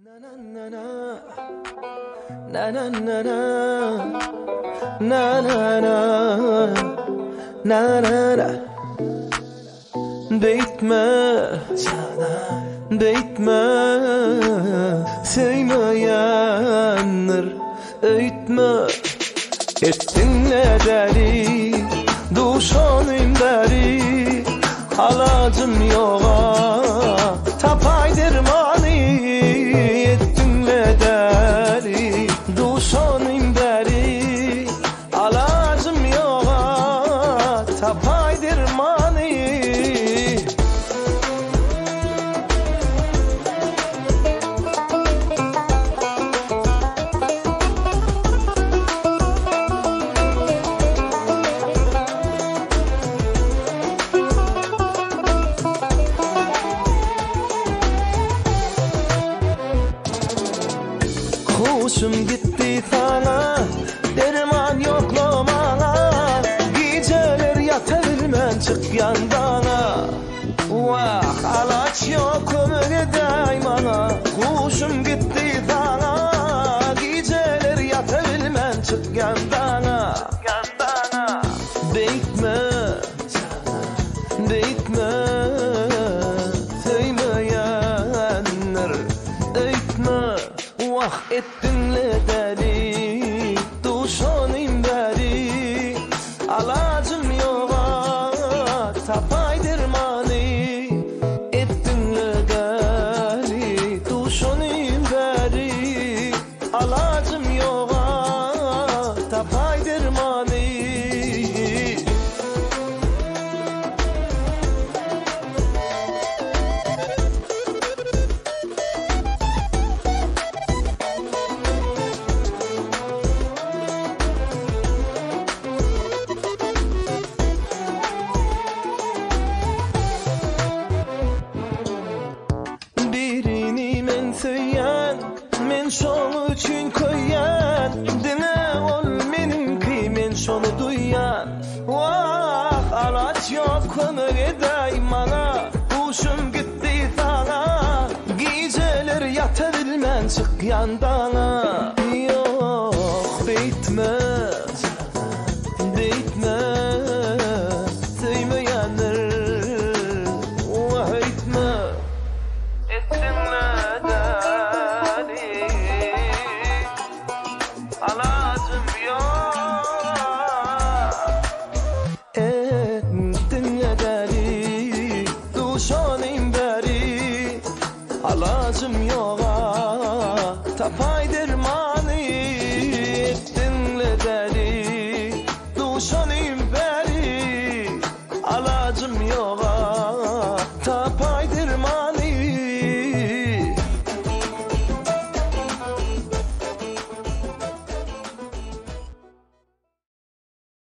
Na na na na. Na na na na. Na deli? Duşanın deri Halacım yoğa tapaydır mani. Kuşum gitti sana derman yok. Yandana. Vah alaç yok ömür daymana. Hoşum gitti sana Geceler yatabilmen çık yandana. Yandana. Değitme Değitme Sevmeyenler Değitme Vah ettin Şonu için koyan Dine ol menimki men şonu duyan Vah araç yok ömür daymana Huşum gitti sana. Geceler yatabilmen çık yandana Muhtacım yoğa Tapay dermanı Dinle deli Duşanım beri Alacım yoğa.